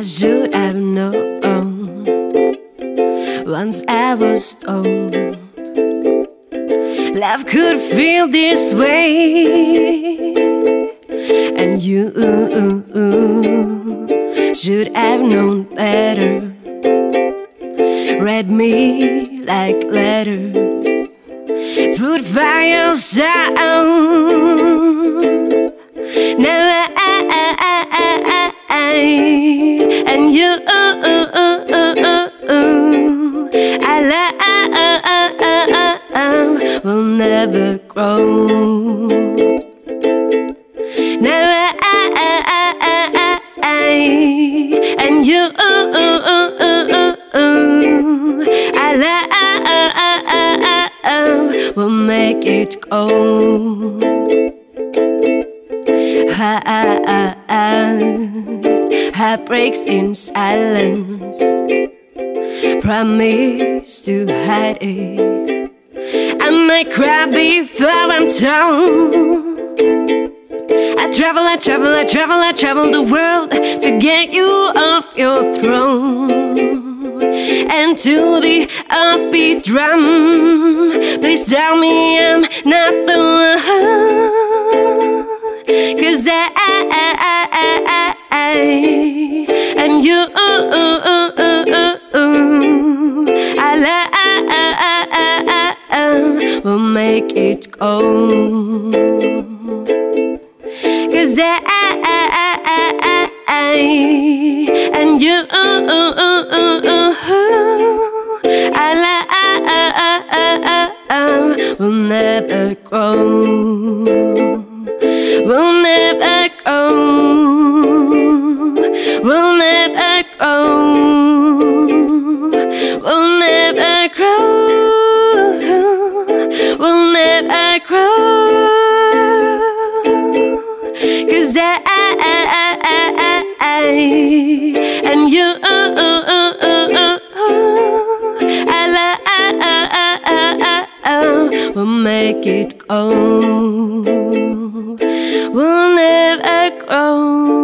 I should have known once I was stoned. Love could feel this way, and you should have known better. Read me like letters, put fire sound. Will never grow. I, and you, I love will make it go. Heart breaks in silence. Promise to hide it. I might cry before I'm. I travel, I travel, I travel, I travel the world to get you off your throne and to the offbeat drum. Please tell me I'm not the one. Cause I, I, I, I and you, I will make it go. Cause I, and you, I will never grow. Will never grow, will never never grow. Cause I, and you, I will make it go will never grow.